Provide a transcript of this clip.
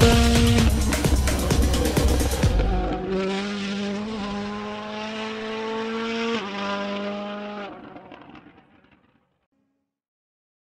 Bye.